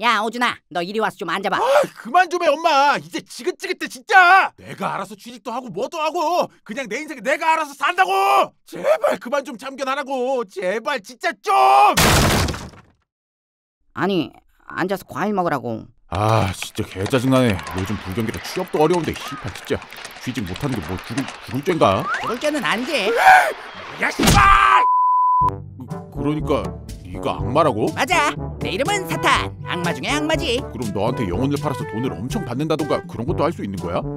야 오준아 너 이리 와서 좀 앉아봐. 아 그만 좀 해 엄마. 이제 지긋지긋해 진짜. 내가 알아서 취직도 하고 뭐도 하고. 그냥 내 인생 내가 알아서 산다고. 제발 그만 좀 참견하라고. 제발 진짜 좀. 아니 앉아서 과일 먹으라고. 아 진짜 개 짜증나네. 요즘 불경기라 취업도 어려운데 씨발 진짜. 취직 못하는 게 뭐 죽을 죽을 죄인가 그럴 때는 아니지 야 씨발! 그러니까 네가 악마라고? 맞아 내 이름은 사탄 악마 중에 악마지 그럼 너한테 영혼을 팔아서 돈을 엄청 받는다던가 그런 것도 할 수 있는 거야? 뭐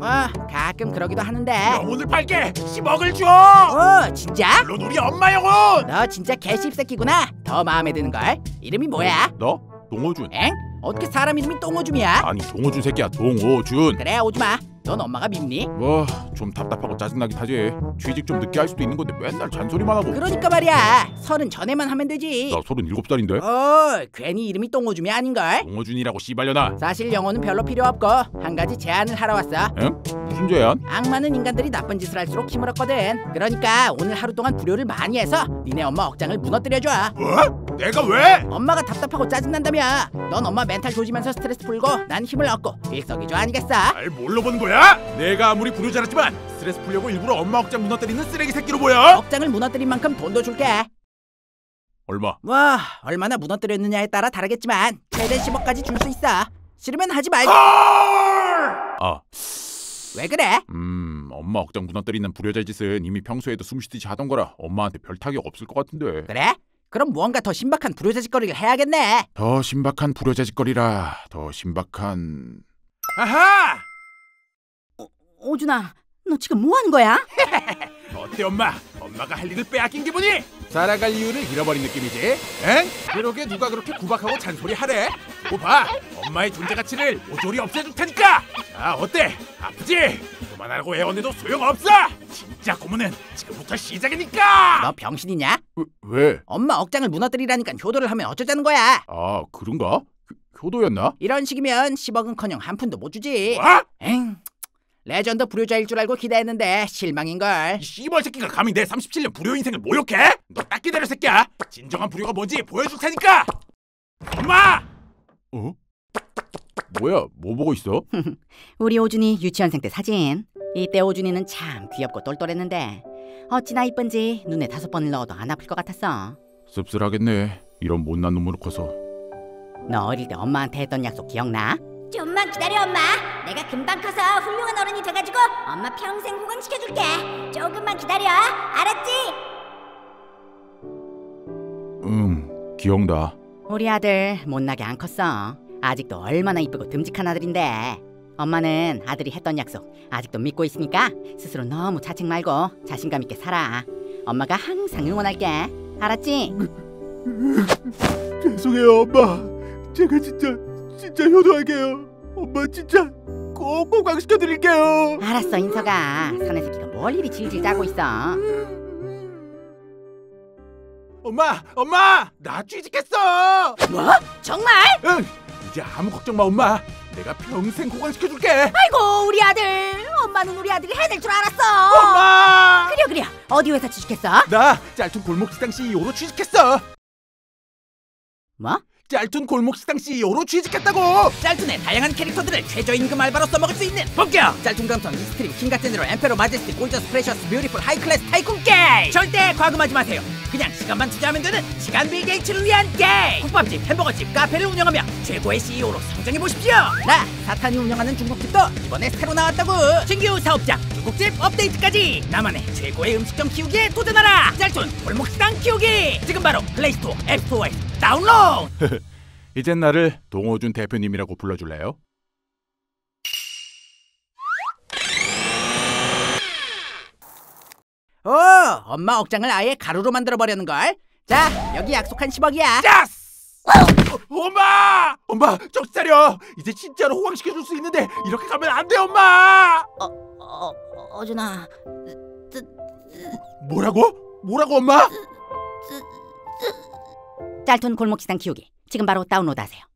가끔 그러기도 하는데 영혼을 팔게 10억을 줘 어 진짜? 물론 우리 엄마 영혼 너 진짜 개씹새끼구나 더 마음에 드는 걸 이름이 뭐야? 너? 동호준 엥? 어떻게 사람 이름이 똥오줌이야? 아니 동호준 새끼야 동호준 그래 오줌아 넌 엄마가 밉니? 뭐좀 답답하고 짜증나긴 하지. 취직 좀 늦게 할 수도 있는 건데 맨날 잔소리만 하고. 그러니까 말이야. 서른 전에만 하면 되지. 나 서른 일곱 살인데? 어 괜히 이름이 똥오줌이 아닌걸? 동호준이라고 씨발려나 사실 영어는 별로 필요 없고 한 가지 제안을 하러 왔어. 응? 무슨 죄야? 악마는 인간들이 나쁜 짓을 할수록 힘을 얻거든. 그러니까 오늘 하루 동안 불효를 많이 해서 니네 엄마 억장을 무너뜨려줘. 뭐? 내가 왜? 엄마가 답답하고 짜증난다며 넌 엄마 멘탈 조지면서 스트레스 풀고 난 힘을 얻고 일석이조 아니겠어? 날 뭘로 본 거야? 내가 아무리 불효자랐지만 스트레스 풀려고 일부러 엄마 억장 무너뜨리는 쓰레기 새끼로 보여? 억장을 무너뜨린 만큼 돈도 줄게 얼마? 뭐 얼마나 무너뜨렸느냐에 따라 다르겠지만 최대 10억까지 줄 수 있어 싫으면 하지 말고 아, 왜 그래? 음, 엄마 억장 무너뜨리는 불효자 짓은 이미 평소에도 숨쉬듯이 하던 거라 엄마한테 별 타격 없을 것 같은데. 그래? 그럼 무언가 더 신박한 불효자 짓거리를 해야겠네 더 신박한 불효자 짓거리라. 더 신박한. 아하! 오준아 너 지금 뭐 하는 거야? 어때 엄마? 엄마가 할 일을 빼앗긴 기분이? 살아갈 이유를 잃어버린 느낌이지? 엥? 그러게 누가 그렇게 구박하고 잔소리하래? 뭐 봐! 엄마의 존재 가치를 모조리 없애줄 테니까! 자 어때? 아프지? 그만하라고 애원해도 소용없어! 진짜 고문은 지금부터 시작이니까! 너 병신이냐? 왜? 엄마 억장을 무너뜨리라니까 효도를 하면 어쩌자는 거야 아 그런가? 그, 효도였나? 이런 식이면 10억은커녕 한 푼도 못 주지 뭐? 엥 레전드 불효자일 줄 알고 기대했는데 실망인걸 이 씨발 새끼가 감히 내 37년 불효 인생을 모욕해? 너 딱 기다려 새끼야 진정한 불효가 뭔지 보여줄 테니까 엄마! 어? 뭐야 뭐 보고 있어? 우리 오준이 유치원생 때 사진 이때 오준이는 참 귀엽고 똘똘했는데 어찌나 이쁜지 눈에 다섯 번을 넣어도 안 아플 것 같았어. 씁쓸하겠네. 이런 못난 놈으로 커서. 너 어릴 때 엄마한테 했던 약속 기억나? 좀만 기다려 엄마. 내가 금방 커서 훌륭한 어른이 돼가지고 엄마 평생 호강시켜줄게. 조금만 기다려. 알았지? 응 기억나. 우리 아들 못나게 안 컸어. 아직도 얼마나 이쁘고 듬직한 아들인데 엄마는 아들이 했던 약속 아직도 믿고 있으니까 스스로 너무 자책 말고 자신감 있게 살아. 엄마가 항상 응원할게. 알았지? 죄송해요 엄마. 제가 진짜 진짜 효도할게요. 엄마 진짜 꼭 호강시켜드릴게요. 알았어 인서가. 사내 새끼가 뭘 이리 질질 짜고 있어. 엄마 엄마! 나 취직했어! 뭐? 정말? 응 이제 아무 걱정 마 엄마. 내가 평생 호강시켜줄게. 아이고 우리 아들. 엄마는 우리 아들이 해낼 줄 알았어. 엄마! 그려 그려. 어디 회사 취직했어? 나 짤툰 골목 식당 CEO로 취직했어. 뭐? 짤툰 골목 식당 CEO로 취직했다고! 짤툰의 다양한 캐릭터들을 최저임금 알바로 써먹을 수 있는 본격! 짤툰 감성 extreme king god general emperor majesty gorgeous precious beautiful high class tycoon 게임 절대 과금하지 마세요. 그냥 시간만 투자하면 되는 시간 빌 게이츠를 위한 게임 국밥집 햄버거집 카페를 운영하며 최고의 CEO로 성장해보십시오! 나 사탄이 운영하는 중국집도 이번에 새로 나왔다고! 신규 사업장 중국집 업데이트까지! 나만의 최고의 음식점 키우기에 도전하라! 짤툰 골목 식당 키우기! 지금 바로 플레이스토어 앱스토어에 다운로드 이젠 나를 동호준 대표님이라고 불러줄래요? 오, 엄마 억장을 아예 가루로 만들어 버려는 걸. 자, 여기 약속한 10억이야. 야스! 엄마! 엄마 정신 차려 이제 진짜로 호강시켜줄 수 있는데 이렇게 가면 안 돼 엄마 어, 어준아 뭐라고? 뭐라고 엄마? 짤툰 골목식당 키우기. 지금 바로 다운로드하세요.